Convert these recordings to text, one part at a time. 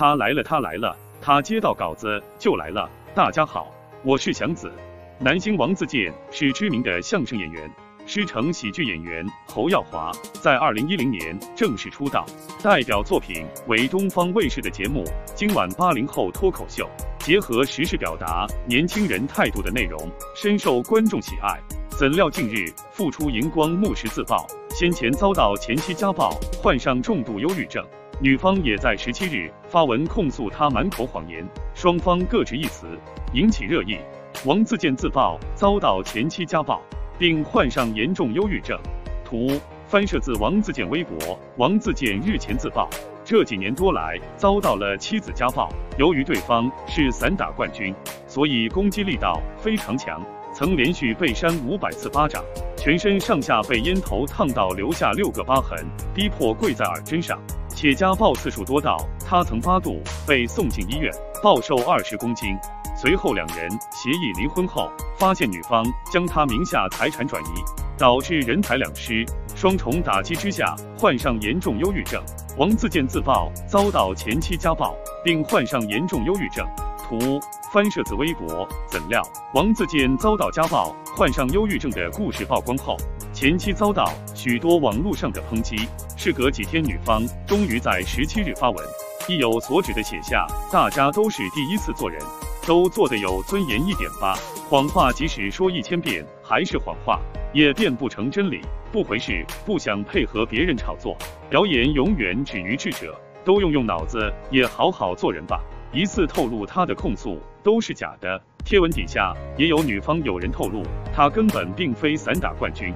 他来了，他来了，他接到稿子就来了。大家好，我是祥子。男星王自健是知名的相声演员，师承喜剧演员侯耀华，在二零一零年正式出道，代表作品为东方卫视的节目《今晚八零后脱口秀》，结合时事表达年轻人态度的内容，深受观众喜爱。怎料近日复出荧光幕时自曝，先前遭到前妻家暴，患上重度忧郁症。女方也在十七日发文控诉他满口谎言，双方各执一词，引起热议。王自健自曝遭到前妻家暴，并患上严重忧郁症。图翻摄自王自健微博。王自健日前自曝，这几年多来遭到了妻子家暴，由于对方是散打冠军，所以攻击力道非常强，曾连续被扇五百次巴掌，全身上下被烟头烫到留下六个疤痕，逼迫跪在耳针上。且家暴次数多到他曾八度被送进医院，暴瘦二十公斤。随后两人协议离婚后，发现女方将他名下财产转移，导致人财两失，双重打击之下患上严重忧郁症。王自健自曝遭到前妻家暴，并患上严重忧郁症。图翻摄自微博。怎料王自健遭到家暴、患上忧郁症的故事曝光后，前妻遭到许多网络上的抨击。事隔几天，女方终于在十七日发文，意有所指的写下：“大家都是第一次做人，都做得有尊严一点吧。谎话即使说一千遍还是谎话，也变不成真理。不回事，不想配合别人炒作，谣言永远止于智者，都用用脑子，也好好做人吧。”疑似透露他的控诉都是假的。贴文底下也有女方有人透露，他根本并非散打冠军。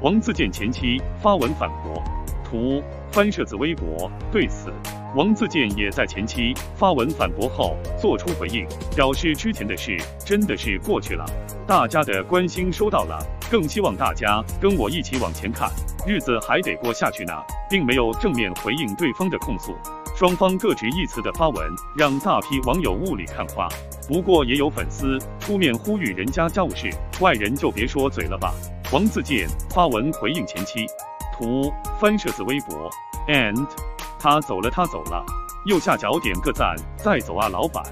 王自健前妻发文反驳。图翻摄自微博，对此，王自健也在前妻发文反驳后做出回应，表示之前的事真的是过去了，大家的关心收到了，更希望大家跟我一起往前看，日子还得过下去呢，并没有正面回应对方的控诉。双方各执一词的发文让大批网友雾里看花，不过也有粉丝出面呼吁人家家务事，外人就别说嘴了吧。王自健发文回应前妻。图翻摄自微博，and 他走了，他走了，右下角点个赞，再走啊，老板。